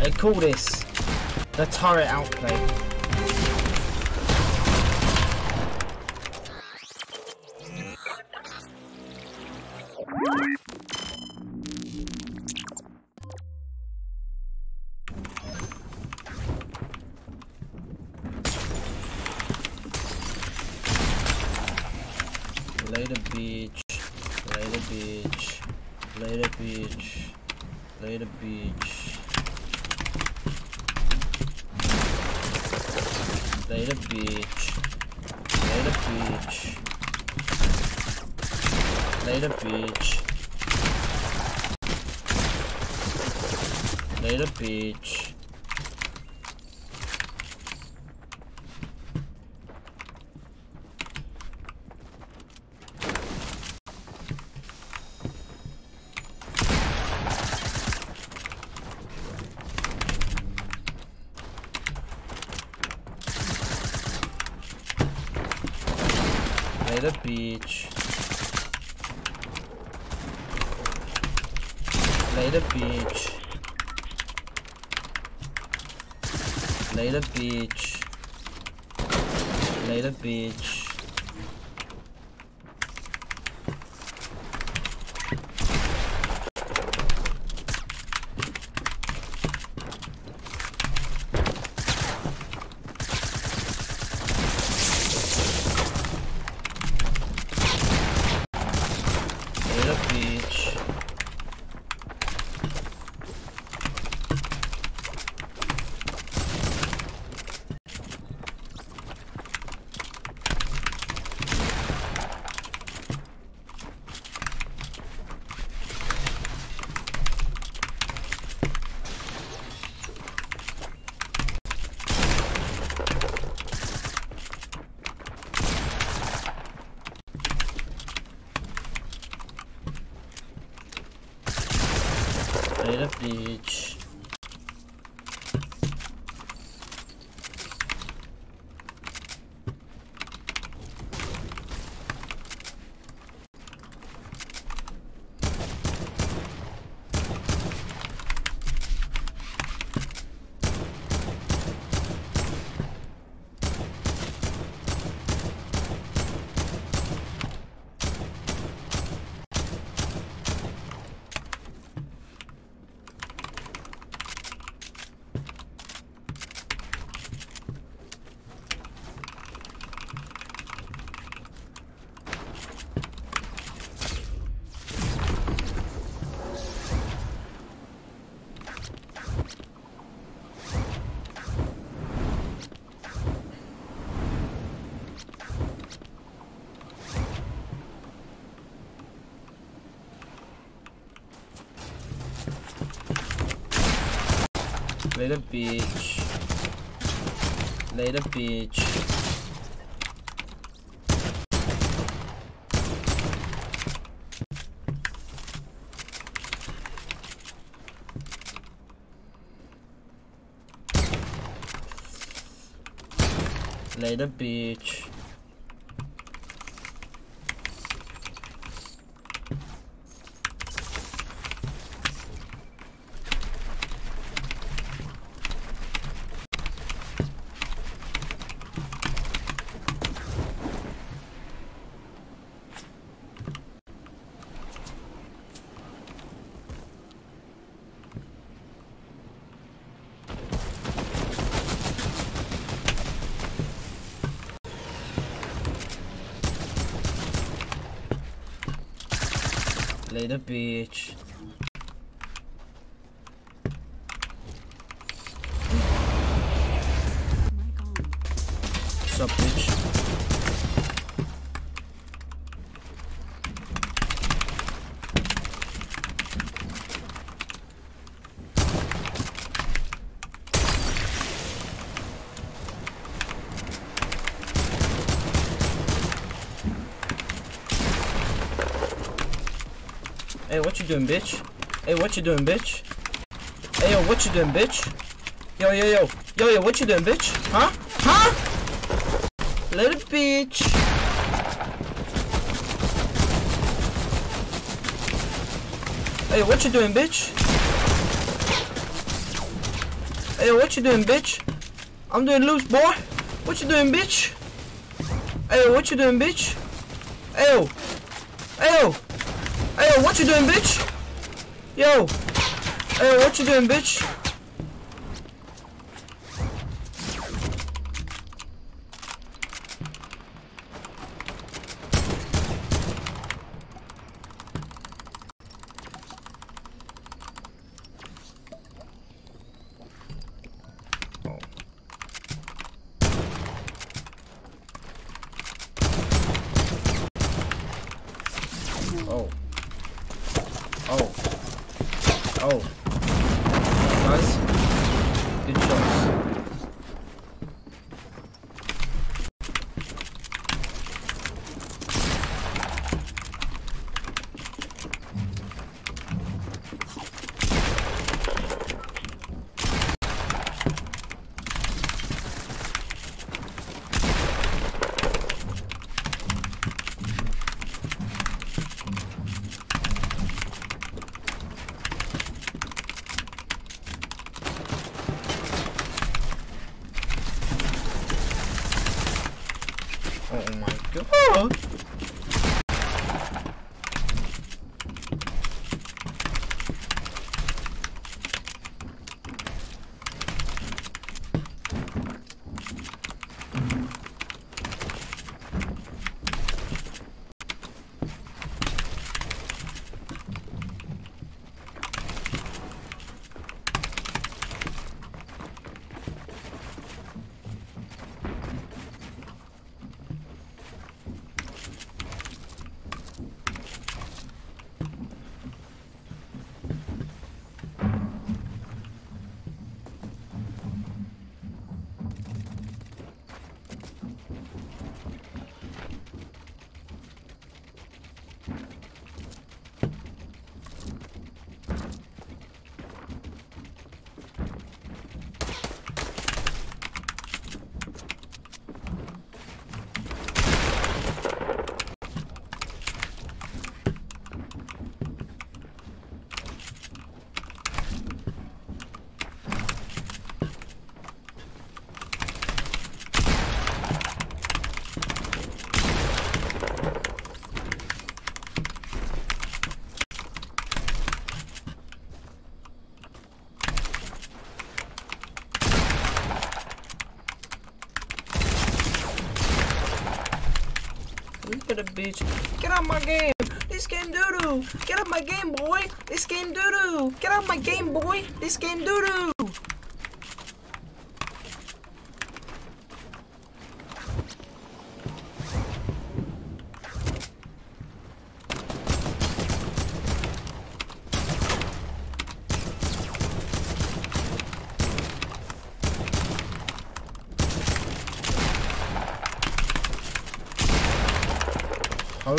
They call this the turret outplay. Later beach, later beach, later beach, later beach. Later, bitch. Later, bitch. Later, bitch. the bitch. The beach. Lay the beach. Lay the beach. Lay the beach. Later, bitch. Later, bitch. Later, bitch. Lay the beach. Lay the beach. What's up, bitch? Hey, what you doing, bitch? Hey, what you doing, bitch? Hey, yo, what you doing, bitch? Yo, yo, yo. Yo, yo, what you doing, bitch? Huh? Huh? Little bitch. Hey, what you doing, bitch? Hey, what you doing, bitch? I'm doing loose, boy. What you doing, bitch? Hey, what you doing, bitch? Hey. Hey. Hey, yo, what you doing, bitch? Yo. Hey, what you doing, bitch? Oh. At the bitch. Get out my game. This game doo doo. Get out my game, boy. This game doo doo. Get out my game, boy. This game doo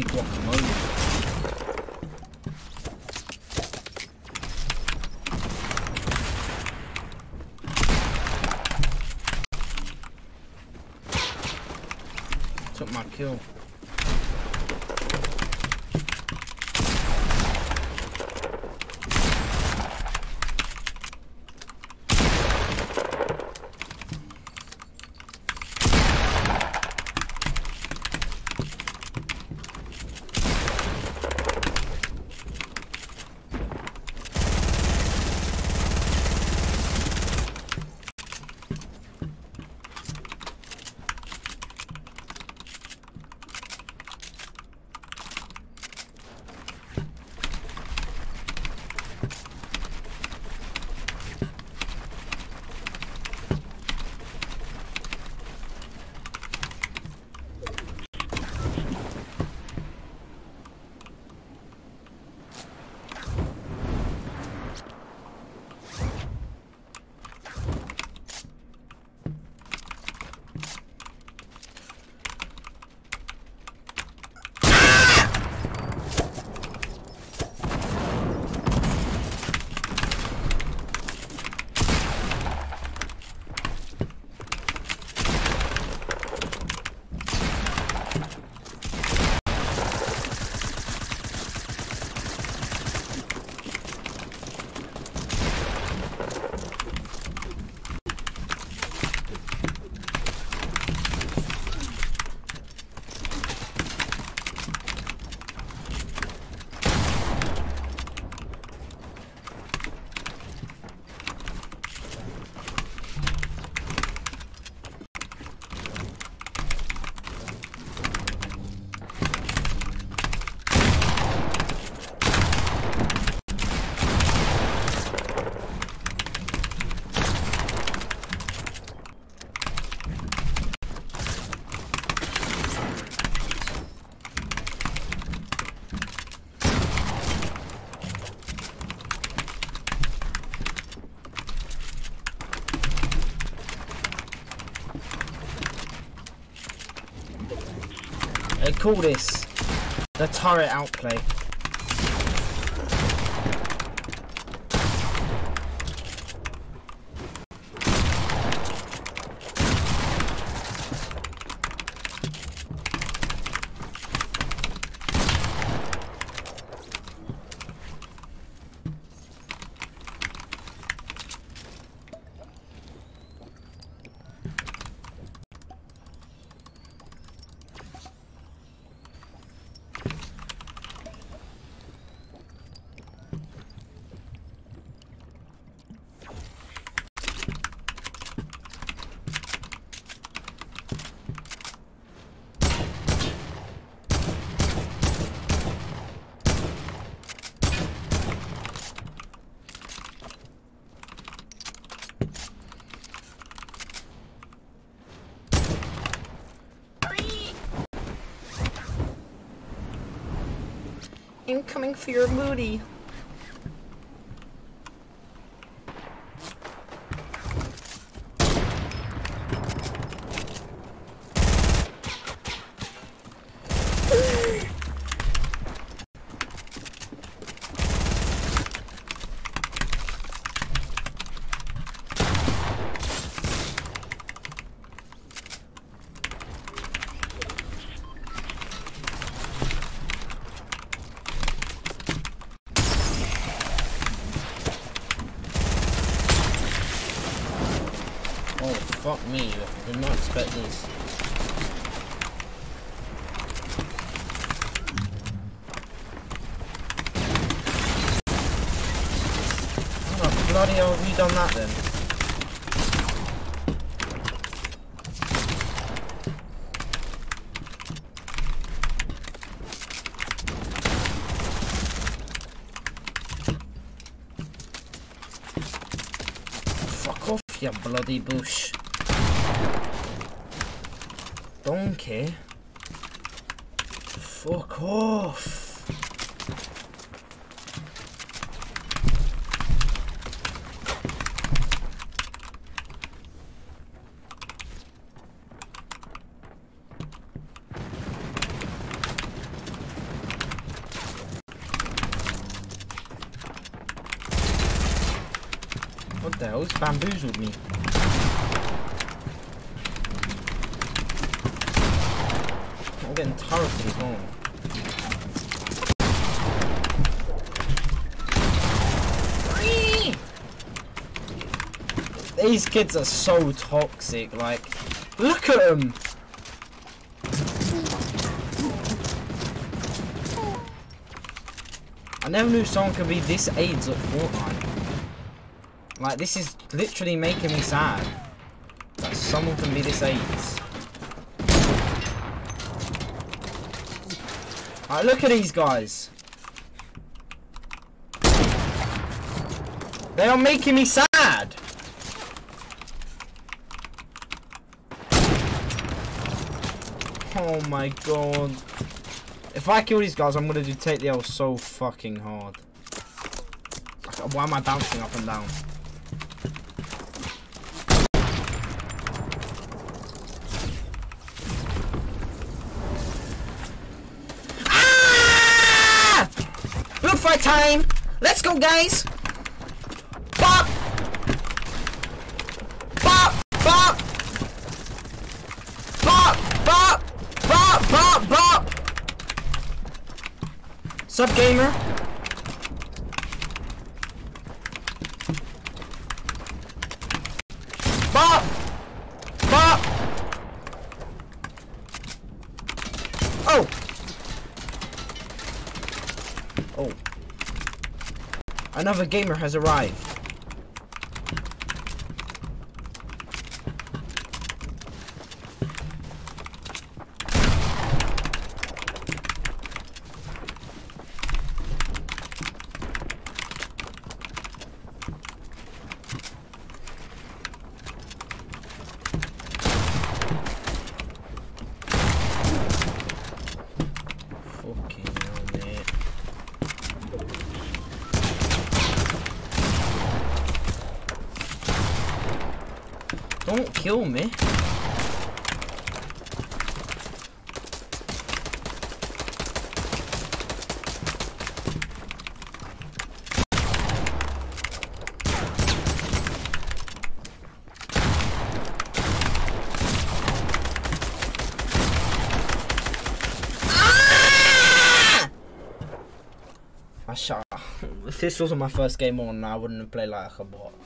guacamole. They call this the turret outplay. incoming for your moody. Me. I did not expect this. The bloody hell have you done that then? Fuck off, you bloody bush. Donkey. Fuck off. What the hell? It's bamboozled me. I'm getting turreted as well. Whee! These kids are so toxic, like, look at them! I never knew someone could be this AIDS at Fortnite. Like, this is literally making me sad. That someone can be this AIDS. Look at these guys. They are making me sad. Oh my god. If I kill these guys, I'm gonna do take the L so fucking hard. Why am I bouncing up and down? Good time! Let's go, guys! Bop! Bop! Bop! Bop! Bop! Bop! Bop! Bop! Sup, gamer? Bop! Bop! Oh! Oh. Another gamer has arrived. Don't kill me. Ah! This wasn't my first game on, I wouldn't have played like a bot.